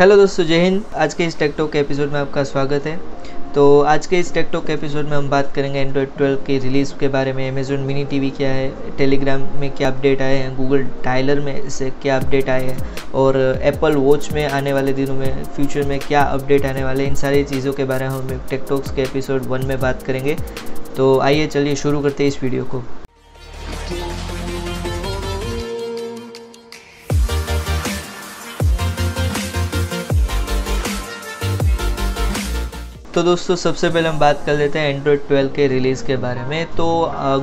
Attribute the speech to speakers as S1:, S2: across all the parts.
S1: Hello दोस्तों, जय हिंद। आज के इस टेकटॉक के एपिसोड में आपका स्वागत है। तो आज के इस टेकटॉक के एपिसोड में हम बात करेंगे एंड्रॉयड 12 के रिलीज़ के बारे में। अमेजोन मिनी टीवी क्या है? टेलीग्राम में क्या अपडेट आए हैं? गूगल टाइलर में से क्या अपडेट आए हैं? और एप्पल वॉच में आने वाले दिनों में फ्यूचर में क्या अपडेट आने वाले इन सारी चीज़ों के बारे में हम टेकटॉक्स के एपिसोड वन में बात करेंगे। तो आइए, चलिए शुरू करते हैं इस वीडियो को। तो दोस्तों, सबसे पहले हम बात कर लेते हैं एंड्रॉयड 12 के रिलीज़ के बारे में। तो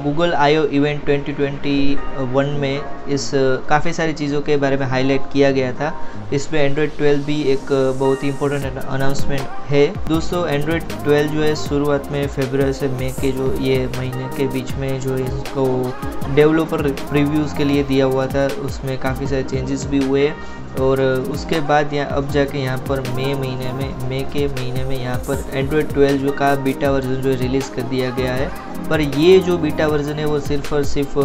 S1: गूगल आईओ इवेंट 2021 में इस काफ़ी सारी चीज़ों के बारे में हाईलाइट किया गया था। इसमें एंड्रॉयड 12 भी एक बहुत ही इंपॉर्टेंट अनाउंसमेंट है। दोस्तों एंड्रॉयड 12 जो है, शुरुआत में फेबर से मई के जो ये महीने के बीच में जो इसको डेवलपर रिव्यूज़ के लिए दिया हुआ था, उसमें काफ़ी सारे चेंजेस भी हुए। और उसके बाद यहाँ अब जाके यहाँ पर मई महीने में मई के महीने में यहाँ पर एंड्रॉयड 12 जो का बीटा वर्जन जो है रिलीज़ कर दिया गया है। पर ये जो बीटा वर्जन है, वो सिर्फ़ और सिर्फ़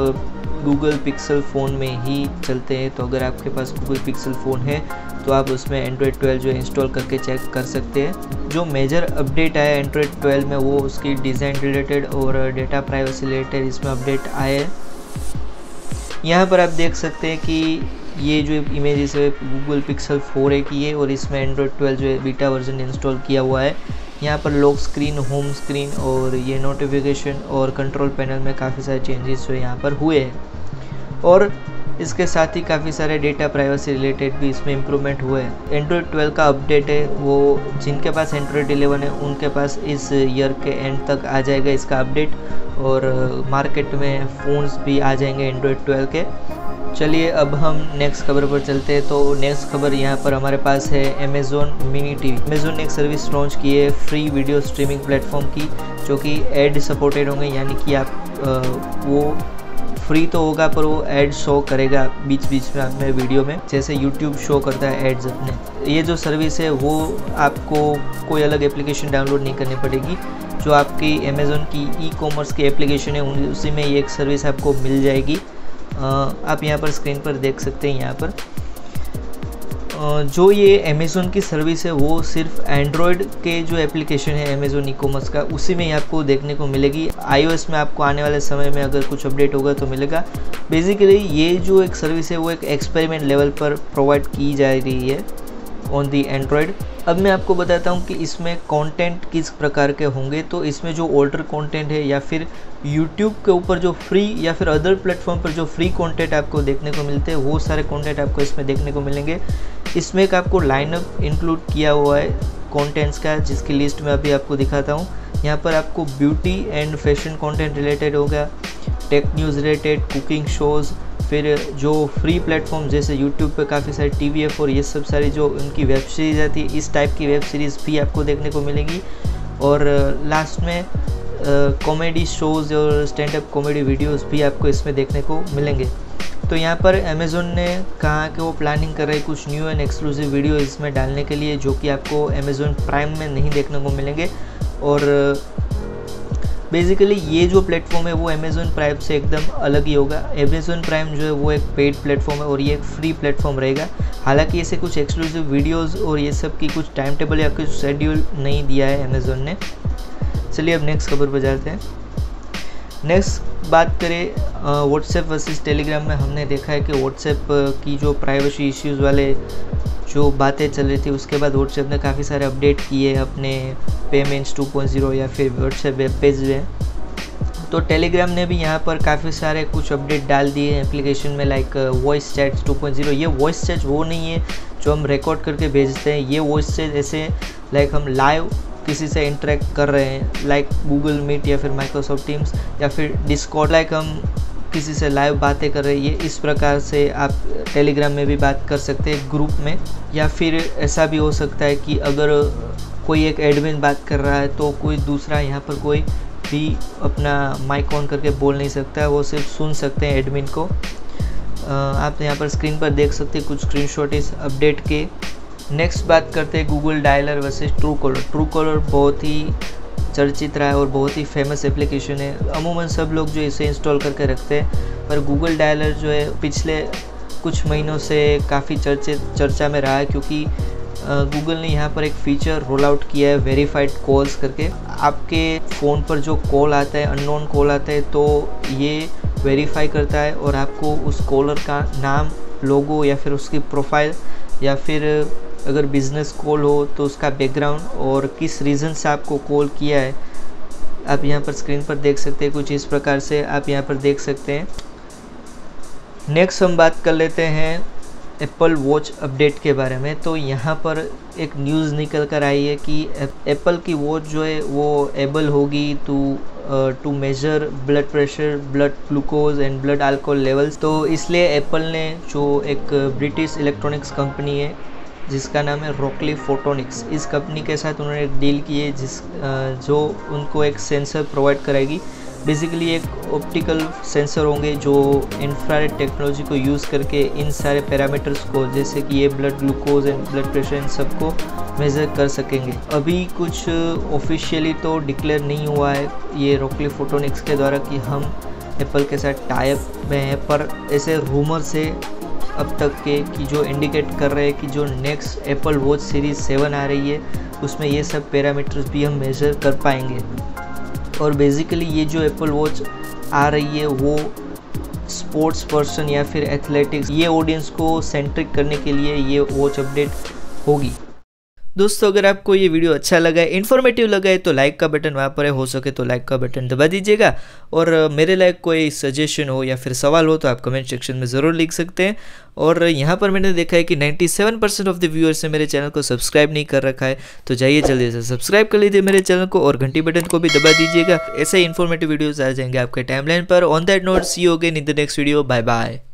S1: गूगल पिक्सल फ़ोन में ही चलते हैं। तो अगर आपके पास गूगल पिक्सल फ़ोन है तो आप उसमें एंड्रॉयड 12 जो इंस्टॉल करके चेक कर सकते हैं। जो मेजर अपडेट आया एंड्रॉयड 12 में, वो उसकी डिज़ाइन रिलेटेड और डेटा प्राइवेसी रिलेटेड इसमें अपडेट आए हैं। यहाँ पर आप देख सकते हैं कि ये जो इमेजेस है गूगल पिक्सल फोर 4 की है और इसमें एंड्रॉयड 12 जो है बीटा वर्जन इंस्टॉल किया हुआ है। यहाँ पर लॉक स्क्रीन होम स्क्रीन और ये नोटिफिकेशन और कंट्रोल पैनल में काफ़ी सारे चेंजेस जो यहाँ पर हुए हैं। और इसके साथ ही काफ़ी सारे डेटा प्राइवेसी रिलेटेड भी इसमें इम्प्रूवमेंट हुए हैं। एंड्रॉयड 12 का अपडेट है, वो जिनके पास एंड्रॉयड 11 है, उनके पास इस ईयर के एंड तक आ जाएगा इसका अपडेट और मार्केट में फ़ोन्स भी आ जाएँगे एंड्रॉयड 12 के। चलिए अब हम नेक्स्ट खबर पर चलते हैं। तो नेक्स्ट खबर यहाँ पर हमारे पास है अमेज़ोन मिनी टीवी अमेज़ोन ने एक सर्विस लॉन्च की है फ्री वीडियो स्ट्रीमिंग प्लेटफॉर्म की जो कि एड सपोर्टेड होंगे यानी कि आप आ, वो फ्री तो होगा पर वो एड शो करेगा बीच बीच में अपने वीडियो में जैसे यूट्यूब शो करता है एड्स अपने। ये जो सर्विस है वो आपको कोई अलग एप्लीकेशन डाउनलोड नहीं करनी पड़ेगी। जो आपकी अमेज़ोन की ई कॉमर्स की एप्लीकेशन है उसी में ये एक सर्विस आपको मिल जाएगी। आप यहाँ पर स्क्रीन पर देख सकते हैं यहाँ पर। जो ये अमेज़ोन की सर्विस है, वो सिर्फ़ एंड्रॉयड के जो एप्लीकेशन है अमेज़ोन ई कॉमर्स का, उसी में ही आपको देखने को मिलेगी। आईओएस में आपको आने वाले समय में अगर कुछ अपडेट होगा तो मिलेगा। बेसिकली ये जो एक सर्विस है, वो एक एक्सपेरिमेंट लेवल पर प्रोवाइड की जा रही है ऑन दी एंड्रॉयड अब मैं आपको बताता हूँ कि इसमें कंटेंट किस प्रकार के होंगे। तो इसमें जो ओल्डर कंटेंट है या फिर यूट्यूब के ऊपर जो फ्री या फिर अदर प्लेटफॉर्म पर जो फ्री कंटेंट आपको देखने को मिलते हैं, वो सारे कंटेंट आपको इसमें देखने को मिलेंगे। इसमें एक आपको लाइनअप इंक्लूड किया हुआ है कॉन्टेंट्स का, जिसकी लिस्ट में अभी आपको दिखाता हूँ। यहाँ पर आपको beauty and fashion content related होगा tech news related cooking shows फिर जो फ्री प्लेटफॉर्म जैसे यूट्यूब पे काफ़ी सारे टी वी एफ़ और ये सब सारी जो उनकी वेब सीरीज़ आती है, इस टाइप की वेब सीरीज़ भी आपको देखने को मिलेगी। और लास्ट में कॉमेडी शोज़ और स्टैंड अप कॉमेडी वीडियोस भी आपको इसमें देखने को मिलेंगे। तो यहाँ पर अमेज़ोन ने कहा कि वो प्लानिंग कर रहे कुछ न्यू एंड एक्सक्लूसिव वीडियो इसमें डालने के लिए, जो कि आपको अमेज़ोन प्राइम में नहीं देखने को मिलेंगे। और बेसिकली ये जो प्लेटफॉर्म है, वो अमेज़ोन प्राइम से एकदम अलग ही होगा। अमेज़ोन प्राइम जो है, वो एक पेड प्लेटफॉर्म है और ये एक फ्री प्लेटफॉर्म रहेगा। हालाँकि ऐसे कुछ एक्सक्लूसिव वीडियोस और ये सब की कुछ टाइम टेबल या कुछ शेड्यूल नहीं दिया है अमेज़ोन ने। चलिए अब नेक्स्ट खबर पर जाते हैं। नेक्स्ट बात करें व्हाट्सएप वर्सेस टेलीग्राम में हमने देखा है कि व्हाट्सएप की जो प्राइवेसी इश्यूज़ वाले जो बातें चल रही थी, उसके बाद व्हाट्सएप ने काफ़ी सारे अपडेट किए अपने पेमेंट्स 2.0 या फिर व्हाट्सएप वेब पेज में। तो टेलीग्राम ने भी यहाँ पर काफ़ी सारे कुछ अपडेट डाल दिए हैं एप्लीकेशन में लाइक वॉइस चैट्स 2.0 ये वॉइस चैट वो नहीं है जो हम रिकॉर्ड करके भेजते हैं, ये वॉइस चैट ऐसे लाइक हम लाइव किसी से इंटरेक्ट कर रहे हैं लाइक गूगल मीट या फिर माइक्रोसॉफ्ट टीम्स या फिर डिस्कॉर्ड लाइक हम किसी से लाइव बातें कर रहे हैं, ये इस प्रकार से आप टेलीग्राम में भी बात कर सकते हैं ग्रुप में। या फिर ऐसा भी हो सकता है कि अगर कोई एक एडमिन बात कर रहा है तो कोई दूसरा यहाँ पर कोई भी अपना माइक ऑन करके बोल नहीं सकता है, वो सिर्फ़ सुन सकते हैं एडमिन को। आप यहाँ पर स्क्रीन पर देख सकते हैं, कुछ स्क्रीनशॉट इस अपडेट के। नेक्स्ट बात करते हैं Google dialer versus Truecaller Truecaller बहुत ही चर्चित रहा है और बहुत ही फ़ेमस एप्लीकेशन है। अमूमन सब लोग जो इसे इंस्टॉल करके रखते हैं, पर गूगल डायलर जो है, पिछले कुछ महीनों से काफ़ी चर्चित, चर्चा में रहा है क्योंकि गूगल ने यहाँ पर एक फीचर रोल आउट किया है वेरीफाइड कॉल्स करके। आपके फ़ोन पर जो कॉल आता है अननोन कॉल आता है तो ये वेरीफाई करता है और आपको उस कॉलर का नाम लोगो या फिर उसकी प्रोफ़ाइल या फिर अगर बिज़नेस कॉल हो तो उसका बैकग्राउंड और किस रीज़न से आपको कॉल किया है, आप यहाँ पर स्क्रीन पर देख सकते हैं, कुछ इस प्रकार से आप यहाँ पर देख सकते हैं। नेक्स्ट हम बात कर लेते हैं एप्पल वॉच अपडेट के बारे में। तो यहाँ पर एक न्यूज़ निकल कर आई है कि एप्पल की वॉच जो है वो एबल होगी to to measure blood pressure blood glucose and blood alcohol levels तो इसलिए एप्पल ने जो एक ब्रिटिश इलेक्ट्रॉनिक्स कंपनी है, जिसका नाम है रोकली फोटोनिक्स इस कंपनी के साथ उन्होंने एक डील की है, जिस जो उनको एक सेंसर प्रोवाइड कराएगी। बेसिकली एक ऑप्टिकल सेंसर होंगे जो इंफ्रारेड टेक्नोलॉजी को यूज़ करके इन सारे पैरामीटर्स को, जैसे कि ये blood glucose and blood pressure इन सबको मेज़र कर सकेंगे। अभी कुछ ऑफिशियली तो डिक्लेयर नहीं हुआ है ये रोकली फोटोनिक्स के द्वारा कि हम एप्पल के साथ टाइप में हैं, पर ऐसे रूमर से अब तक के कि जो इंडिकेट कर रहे हैं कि जो next Apple Watch series seven आ रही है, उसमें ये सब पैरामीटर्स भी हम मेज़र कर पाएँगे। और बेसिकली ये जो एप्पल वॉच आ रही है, वो स्पोर्ट्स पर्सन या फिर एथलेटिक्स ये ऑडियंस को सेंट्रिक करने के लिए ये वॉच अपडेट होगी। दोस्तों, अगर आपको ये वीडियो अच्छा लगा है इन्फॉर्मेटिव लगा है तो लाइक का बटन वहाँ पर है। हो सके तो लाइक का बटन दबा दीजिएगा। और मेरे लायक कोई सजेशन हो या फिर सवाल हो तो आप कमेंट सेक्शन में ज़रूर लिख सकते हैं। और यहाँ पर मैंने देखा है कि 97 परसेंट ऑफ़ द व्यूअर्स ने मेरे चैनल को सब्सक्राइब नहीं कर रखा है। तो जाइए जल्दी से सब्सक्राइब कर लीजिए मेरे चैनल को और घंटी बटन को भी दबा दीजिएगा। ऐसे ही इन्फॉर्मेटिव वीडियोज़ आ जाएँगे आपके टाइमलाइन पर। ऑन दैट नोट सी हो गए in the next video bye bye